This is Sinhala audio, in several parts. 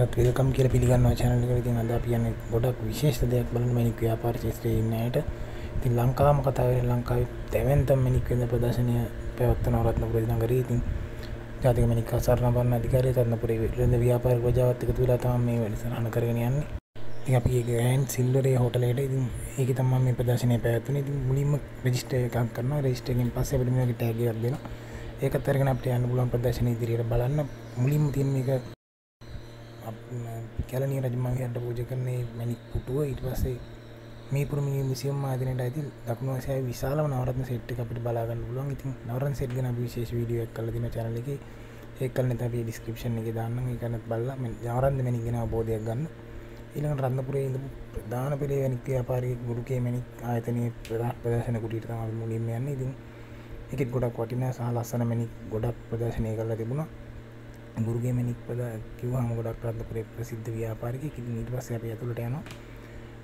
කාටත් වෙල්කම් කියලා පිළිගන්නවා channel එකට. ඉතින් අද අපි යන්නේ ගොඩක් විශේෂ දෙයක් බලන්න මැණික් ව්‍යාපාර ක්ෂේත්‍රයේ ඉන්න අයට. ඉතින් ලංකාවම කතා කරගෙන ලංකාවේ දැවැන්තම මැණික් වෙන ප්‍රදර්ශනය පැවැත්වෙනවා රත්නපුර නගරයේ. ඉතින් ජාතික මැණික් අසරණ වර්ණ අධිකාරිය රත්නපුරේ වෙළඳ ව්‍යාපාර ප්‍රජාවත් එකතු වෙලා තමයි මේ වැඩසටහන කරගෙන යන්නේ. ඉතින් අපි ඒ ග්‍රෑන්ඩ් සිල්වරේ හෝටලයට ඉතින් ඒකේ තමයි මේ ප්‍රදර්ශනය පැවැත්වුනේ. ඉතින් මුලින්ම රෙජිස්ටර් එකක් කරනවා. රෙජිස්ටර් එකෙන් පස්සේ අපිට මේ වගේ ටැග් එකක් දෙනවා. ඒකත් අරගෙන අපිට යන්න පුළුවන් ප්‍රදර්ශනය ඉදිරියට බලන්න. මුලින්ම තියෙන මේක කැලණිය රජමහාවිහාරයට පූජා කරන මේ මැණික් පුටුව ඊට පස්සේ මේ පුරමිණි මියුසියම් ආයතනයට අයිති දකුණු ආසියාවේ විශාලම නවරත්න සෙට් එක අපිට බලා ගන්න පුළුවන්. ඉතින් නවරත්න සෙට් ගැන අපි විශේෂ වීඩියෝ එකක් කරලා තියෙනවා channel එකේ. ඒක කරලා නැත්නම් අපි ඩිස්ක්‍රිප්ෂන් එකේ දාන්නම්. ඒක කරනත් බලලා නවරත්න මැණික් ගැන අවබෝධයක් ගන්න. ඊළඟට රත්නපුරේ ඉඳපු ප්‍රධාන පෙළේ මැණික් ව්‍යාපාරික ගුරුකේ මැණික් ආයතනයේ ප්‍රදර්ශන කුටියට තමයි අපි මුලින්ම යන්නේ. ඉතින් ඒකෙත් ගොඩක් වටිනා සහ ලස්සන මැණික් ගොඩක් ප්‍රදර්ශනය කරලා තිබුණා. ගුරුගේ මැණික් පද කිව්වහම ගොඩක් රත්නපුරේ ප්‍රසිද්ධ ව්‍යාපාරිකයෙක්. ඉතින් ඊට පස්සේ අපි ඇතුළට යනවා.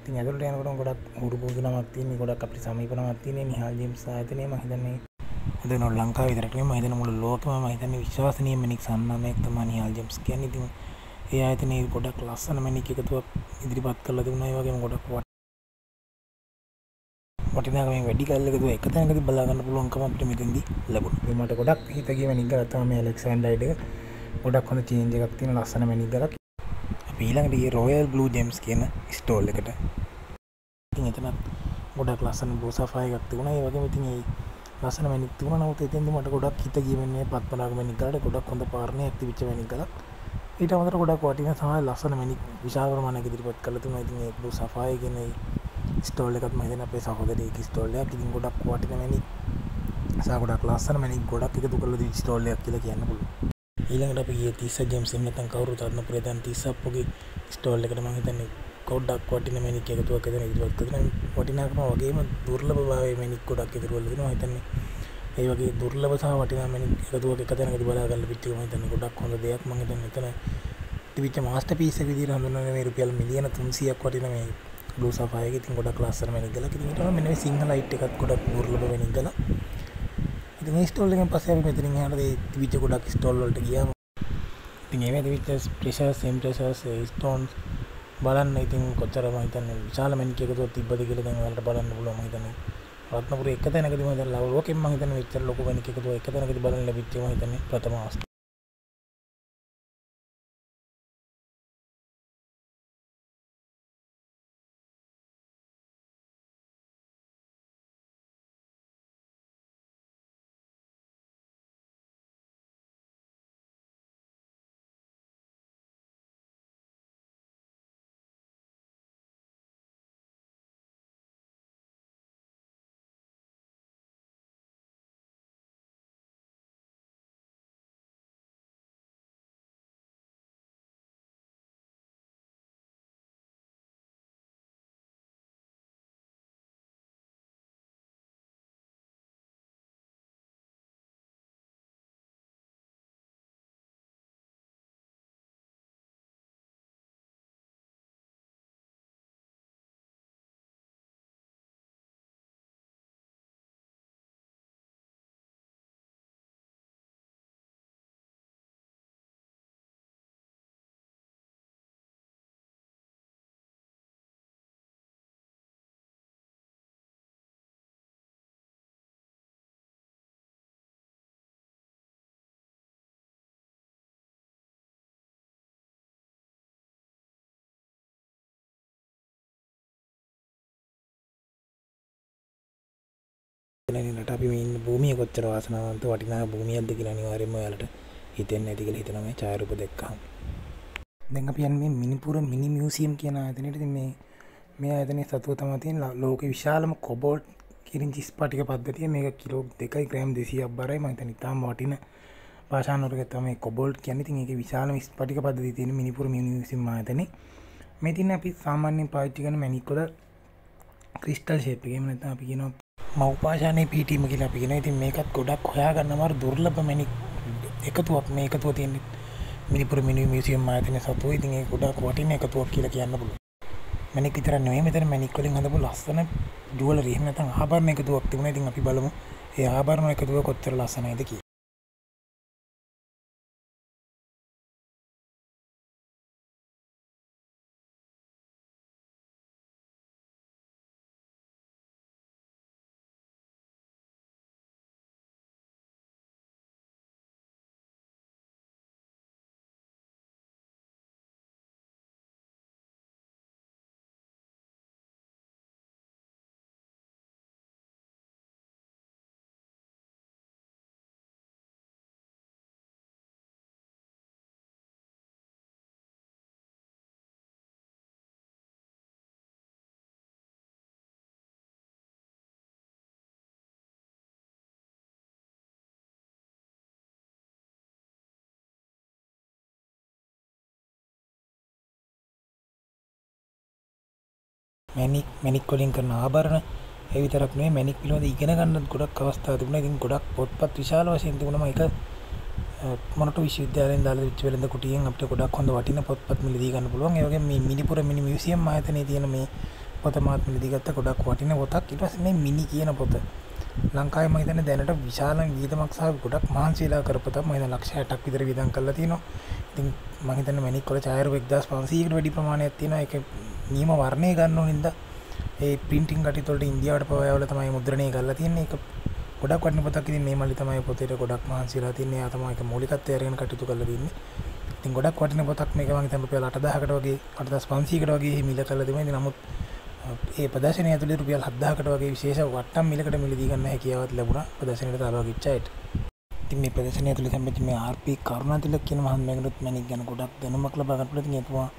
ඉතින් ඇතුළට යනකොට ගොඩක් හුරු පුරුදු නමක් තියෙන්නේ ගොඩක් අපිට සමීප නමක් තියෙන්නේ නිහාල් ජේම්ස් ආයතනය මම හිතන්නේ අද නෝ ලංකාව විතරට නෙමෙයි මම හිතන්නේ මුළු ලෝකෙම මම හිතන්නේ විශ්වාසනීය මැණික් සම්මානයක් තමයි නිහාල් ජේම්ස් කියන්නේ. ඉතින් ඒ ආයතනයේ ගොඩක් ලස්සන මැණික් එකතුවක් ඉදිරිපත් කරලා තිබුණා. ඒ වගේම ගොඩක් වටිනාකමින් වැඩි කල් එකතුව එක තැනකදී බලා ගන්න පුළුවන්කම අපිට මෙතෙන්දී ලැබුණා. මට ගොඩක් හිත ගිය මැණික් ගලක් තමයි මේ ඇලෙක්සැන්ඩර් එක. ගොඩක් හොඳ චේන්ජ් එකක් තියෙන ලස්සන මැණික් ගලක්. අපි ඊළඟට ගියේ රොයල් බ්ලූ ජෙම්ස් කියන ස්ටෝල් එකට. ඉතින් එතනත් ගොඩක් ලස්සන බ්ලූ සෆායි එකක් තිබුණා. ඒ වගේම ඉතින් ඒ ලස්සන මැණික් තිබුණා. නමුත් එතෙන්දී මට ගොඩක් හිත ගිය වෙන්නේ පත්පලාග මැණික් ගලට ගොඩක් හොඳ පාරණයක් තිබිච්ච මැණික් ගලක්. ඊට අමතරව ගොඩක් වටිනා තමයි ලස්සන මැණික් විශාල ප්‍රමාණයක් ඉදිරිපත් කරලා තිබුණා. ඉතින් ඒ බ්ලූ සෆායි කියන ස්ටෝල් එකත් මම හිතන්නේ අපේ සහෝදරයෙක් ස්ටෝල් එකක්. ඉතින් ගොඩක් වටිනා මැණික් සහ ගොඩක් ලස්සන මැණික් ගොඩක් එකතු කරලා තිබිච්ච ස්ටෝල් එකක් කියලා කියන්න පුළුවන්. ඊළඟට අපි ගියේ තිස්ස ජෙම්ස් එහෙම නැත්නම් කවුරුත් රත්නපුරේ දැන් තිස්සප්පුගේ ස්ටෝල් එකට මම හිතන්නේ ගොඩක් වටින මැණික් එකතුවක් එතන ඉදිරිපත් කරලා වටිනාකම වගේම දුර්ලභභාවයේ මැණික් ගොඩක් ඉදිරිවල දෙනවා හිතන්නේ ඒ වගේ දුර්ලභ සහ වටිනා මැණික් එකතුවක් එක තැනකදී බලා ගන්න පිටික මම හිතන්නේ ගොඩක් හොඳ දෙයක්. මම හිතන්නේ එතන තිබිච්ච මාස්ටර්පීස් එක විදිහට හඳුන්වන මේ රුපියල් මිලියන 300ක් වටින මේ බ්ලූ සෆායක ඉතින් ගොඩක් ලස්සන මැණික් ගලක් ඉතින් ඊට මෙන්න මේ සිංහල ලයිට් එකත් ගොඩක් දුර්ලභ මැණික් ගලක් ඉතින් මේ ස්ටෝල් එකෙන් පස්සේ අපි මෙතනින් එහාට ඒ තිබිච්ච ගොඩක් ස්ටෝල් වලට ගියාම ඉතින් ඒවැ තිබිච්ච ප්‍රෙෂර්ස් ටෙම්පරේචර්ස් ස්ටෝන්ස් බලන්න ඉතින් කොච්චර මම හිතන්නේ විශාල මැණික් එකතුවක් තිබ්බද කියලා දැන් ඔයාලට බලන්න පුළුවන් මම හිතන්නේ. රත්නපුරේ එක තැනකදී මම දැන් ලෝකෙම මම හිතන්නේ මෙච්චර ලොකු මැණික් එකතුවක් එක තැනකදී බලන්න ලැබිච්ච මම හිතන්නේ ප්‍රථම අවස්ථාව. ලට අපි ඉන්න භූමිය කොච්චර වාසනාවන්ත වටිනා භූමියක්ද කියලා අනිවාර්යයෙන්ම ඔයාලට හිතෙන්නේ නැති කියලා හිතනවා මේ ඡායාරූප දැක්කහම. දැන් අපි යන්නේ මිනිපුර මිනි මියුසියම් කියන ආයතනයට. ඉතින් මේ මේ ආයතනයේ සතුව තමයි තියෙන ලෝකේ විශාලම කොබෝල්ට් කිරින්චි ස්පටික පද්ධතිය. මේක කිලෝ 2 ග්‍රෑම් 200ක් බරයි. මම හිතන්නේ ඉතාම වටින භාෂානුවරක තමයි කොබෝල්ට් කියන්නේ. ඉතින් ඒකේ විශාලම ස්පටික පද්ධතිය තියෙන මිනිපුර මිනි මියුසියම් ආයතනේ. මේ තියෙන අපි සාමාන්‍යයෙන් පාවිච්චි කරන මැණික් වල ක්‍රිස්ටල් ෂේප් එක. එහෙම නැත්නම් අපි කියනවා මවපාශානය පිටීම කියලා අපි කියන. ඉතින් මේකත් ගොඩක් හොයාගන්න අමාරු දුර්ලභ මැණික් එකතුවක් මේ එකතුව තියෙන්නේ මිනිපුර මිනි මියුසියම් ආයතනයේ සතුව. ඉතින් ඒක ගොඩක් වටින එකතුවක් කියලා කියන්න පුළුවන්. මැණික් විතරක් නෙමෙයි මෙතන මැණික් වලින් හදපු ලස්සන ජුවලරි එහෙම නැත්නම් ආභරණ එකතුවක් තිබුණා. ඉතින් අපි බලමු ඒ ආභරණ එකතුව කොච්චර ලස්සනයිද කියලා. මැනික් මැනික් වලින් කරන ආභරණ ඒ විතරක් නෙවෙයි මැනික් පිළිබඳ ඉගෙන ගන්නත් ගොඩක් අවස්ථා තිබුණා. ඉතින් ගොඩක් පොත්පත් විශාල වශයෙන් තිබුණා. ඒක මොනට විශ්වවිද්‍යාලයෙන් දාලා විච්ච වෙළඳ කුටියෙන් අපිට ගොඩක් හොඳ වටින පොත්පත් මිලදී ගන්න පුළුවන්. ඒ වගේම මේ මිනිපුර මිනි මියුසියම් ආයතනයේ තියෙන මේ පොත මාත් මිලදී ගත්ත ගොඩක් වටින පොතක්. ඊට පස්සේ මේ මිනි කියන පොත ලංකාවේ මම හිතන්නේ දැනට විශාල වියදමක් සහ ගොඩක් මහන්සි වෙලා කරපොතක්. මම හිතන්නේ ලක්ෂ 60ක් විතර වියදම් කරලා තියෙනවා. ඉතින් මම හිතන්නේ මැනික් වල ඡායාරූප 1500කට වැඩි ප්‍රමාණයක් තියෙනවා. ඒක නියම වර්ණය ගන්න ඕනින්ද ඒ පින්ටිං කටයුතු වලට ඉන්දියාවට පවා යවලා තමයි මුද්‍රණය කරලා තියෙන්නේ. ඒක ගොඩක් වටින පොතක්. ඉතින් මේ මල්ලි තමයි පොතේට ගොඩක් මහන්සි වෙලා තින්නේ. එයා තමයි ඒක මූලිකත්වය අරගෙන කටයුතු කරලා තින්නේ. ඉතින් ගොඩක් වටින පොතක් මේක මම හිතන්නේ රුපියල් 8000කට වගේ 8500කට වගේ මිල කරලා තිබුණා. ඉතින් නමුත් ඒ ප්‍රදර්ශනය ඇතුළේ රුපියල් 7000කට වගේ විශේෂ වට්ටම් මිලකට මිලදී ගන්න හැකියාවක් ලැබුණා ප්‍රදර්ශනයට තරවගිච්ච අයට. ඉතින් මේ ප්‍රදර්ශනය ඇතුළේ සම්බන්ධ මේ ආර්.පී. කරුණාතිලක කියන මහත්මයාගෙනුත් මැනික් ගැන ගොඩක් දැනුමක් ලබා ගන්න පුළුවන්.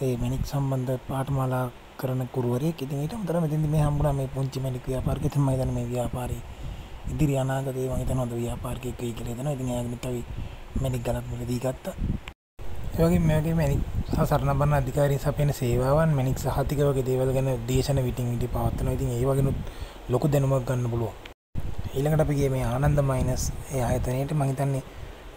ඉතින් එතුමා ඒ මැනික් සම්බන්ධ පාඨමාලා කරන ගුරුවරයෙක්. ඉතින් ඊට අමතරව මෙතෙන්දි මේ හම්බුණා මේ පුංචි මැනික් ව්‍යාපාරිකය තමයි මම හිතන්නේ මේ ව්‍යාපාරේ ඉදිරි අනාගතේ මම හිතනවා හොඳ ව්‍යාපාරිකයෙක් වෙයි කියලා හිතනවා. ඉතින් එයාගෙනුත් අපි මැනික් ගණක් මිලදී ගත්තා. ඒ වගේම මේ වගේ මැනික් සහ සරණබන්න අධිකාරීන් සපයන සේවාවන් මැනික් සහතික වගේ දේවල් ගැන දේශන විටින් විටි පවත්වනවා. ඉතින් ඒ වගේනුත් ලොකු දැනුමක් ගන්න පුළුවන්. ඊළඟට අපි ගියේ මේ ආනන්ද මයිනස් ඒ ආයතනයේට මම හිතන්නේ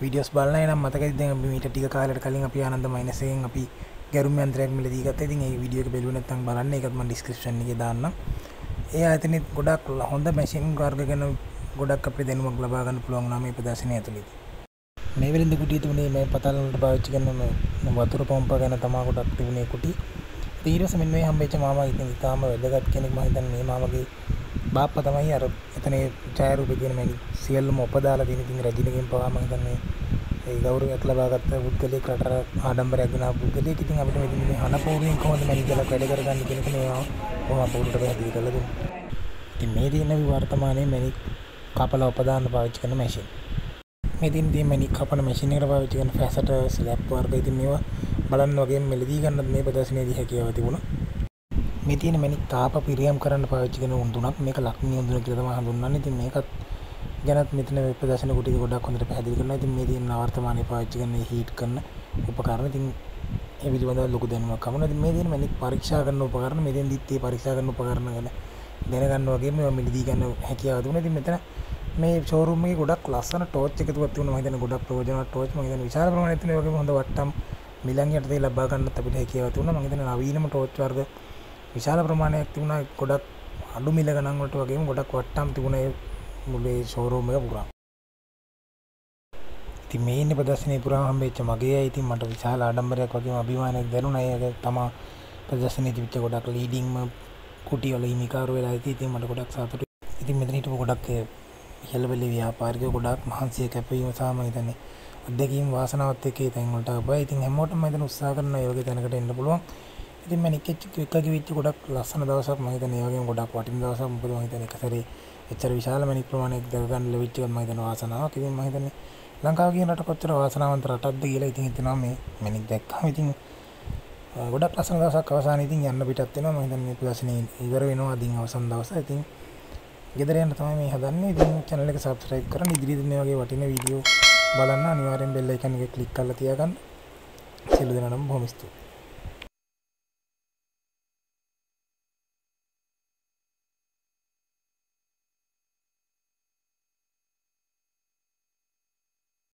වීඩියෝස් බලලා එනම් මතකයි දැන් අපි මීට ටික කාලයකට කලින් අපි ආනන්ද මයිනස් එකෙන් අපි ගැරුම් යන්ත්‍රයක් මිලදී ගත්තා. ඉතින් ඒ වීඩියෝ එක බැලුවේ නැත්නම් බලන්න ඒකත් මම ඩිස්ක්‍රිප්ෂන් එකේ දාන්නම්. ඒ ආයතනෙත් ගොඩක් හොඳ මැෂින් වර්ග ගැන ගොඩක් අපිට දැනුමක් ලබා ගන්න පුළුවන් නම් මේ ප්‍රදර්ශනය ඇතුළේදී. මේ වෙලින්ද කුටිය තිබුණේ මේ පතල් වලට පාවිච්චි කරන මේ වතුර පම්ප ගැන තමයි ගොඩක් තිබුණේ කුටි. ඊට පස්සේ මෙන්න මේ හම්බෙච්ච මාමා ඉතින් ඉතාලම වැදගත් කෙනෙක් මම හිතන්නේ මේ මාමගේ බාප්පා තමයි අර එතන ඡායාරූපේ තියෙන මේ සියල්ලම උපදාලා තියෙන ඉතින් රජිනගෙන් පවා මම හිතන්නේ ඒ ගෞරවයක් ලබාගත්ත පුද්ගලයෙක් රටට ආඩම්බරයක් ගෙන ආපු පුද්ගලයෙක් ඉතින් අපිට මෙතන මේ හනපෝරුවෙන් කොහොමද මැනිකලක් වැඩ කරගන්න කියන එක මේවා කොහොම අපෝරුට පැහැදිලි කරලා දුන්නා. ඉතින් මේ තියෙන වර්තමානයේ මැනික් කපලා උපදාන්න පාවිච්චි කරන මැෂින්. මේ තියෙන තියෙන මැනික් කපන මැෂින් එකට පාවිච්චි කරන ෆැසට ස්ලැබ් වර්ග ඉතින් මේවා බලන්න වගේ මෙලදී ගන්නත් මේ ප්‍රදර්ශනයේදී හැකියාව තිබුණා. මේ තියෙන මැනික් තාප පිරියම් කරන්න පාවිච්චි කරන උඳුනක් මේක ලක්මිය උඳුන කියලා තමයි හඳුන්වන්නේ. ඉතින් මේකත් ගැනත් මෙතන ප්‍රදර්ශන කුටියක ගොඩක් හොඳට පැහැදිලි කරනවා. ඉතින් මේ තියෙන වර්තමානයේ පාවිච්චි කරන හීට් කරන උපකරණ ඉතින් ඒ පිළිබඳව ලොකු දැනුමක් හමුණා. ඉතින් මේ තියෙන මැනික් පරීක්ෂා කරන උපකරණ මෙතෙන් දිත් ඒ පරීක්ෂා කරන උපකරණ ගැන දැනගන්න වගේ මේවා මිලදී ගන්න හැකියාව තිබුණා. ඉතින් මෙතන මේ ෂෝරූම් එකේ ගොඩක් ලස්සන ටෝච් එකතුවක් තිබුණා. මම හිතන්නේ ගොඩක් ප්‍රයෝජනවත් ටෝච්. මම හිතන්නේ විශාල ප්‍රමාණයක් තියෙන වගේම හොඳ වට්ටම් මිලන් යටතේ ලබා ගන්නත් අපිට හැකියාව තිබුණා. මම හිතන්නේ නවීනම ටෝච් වර්ග විශාල ප්‍රමාණයක් තිබුණා. ගොඩක් අඩු මිල ගණන් වලට වගේම ගොඩක් වට්ටම් තිබුණා ඒ මුලේ ෂෝරූම් එක පුරා. ඉතින් මේ ඉන්නේ ප්‍රදර්ශනයේ පුරාම හම්බෙච්ච මගේ අය ඉතින් මට විශාල ආඩම්බරයක් වගේම අභිමානයක් දැනුණා. ඒක තමයි ප්‍රදර්ශනයේ තිබිච්ච ගොඩක් ලීඩින්ග්ම කුටි වල හිමිකාරු වෙලා ඉතින් ඉතින් මට ගොඩක් සතුටුයි. ඉතින් මෙතන හිටපු ගොඩක් ඉහළවෙලේ ව්‍යාපාරිකයෝ ගොඩක් මහන්සිය කැපවීම සහ මම හිතන්නේ අත්දැකීම් වාසනාවත් එක්ක ඒ තැන් වලට ආවා. ඉතින් හැමෝටම මම හිතන උත්සාහ කරනවා ඒ වගේ තැනකට එන්න පුළුවන්. ඉතින් මම නිකෙච්ච එක කිවිච්ච ගොඩක් ලස්සන දවසක් මම හිතන්නේ ඒ වගේම ගොඩක් වටින දවසක් මොකද මම හිතන්නේ එක සැරේ එච්චර විශාල මැනික් ප්‍රමාණයක් දක ගන්න ලැබිච්ච එක මම හිතන්නේ වාසනාවක්. ඉතින් මම හිතන්නේ ලංකාව කියන රට කොච්චර වාසනාවන්ත රටක්ද කියලා ඉතින් හිතනවා මේ මැනික් දැක්කම ඉතින් ගොඩක් ලස්සන දවසක් අවසානයේ ඉතින් යන්න පිටත් වෙනවා මම හිතන්නේ මේ ප්‍රදර්ශනේ ඉවර වෙනවා අදින් අවසන් දවස. ඉතින් ගෙදර යන්න තමයි මේ හදන්නේ. ඉතින් channel එක subscribe කරන්න ඉදිරියේදී මේ වගේ වටින වීඩියෝ බලන්න අනිවාර්යෙන් bell icon එක click කරලා තියාගන්න. සියලු දෙනාටම බොහොම ස්තුතියි.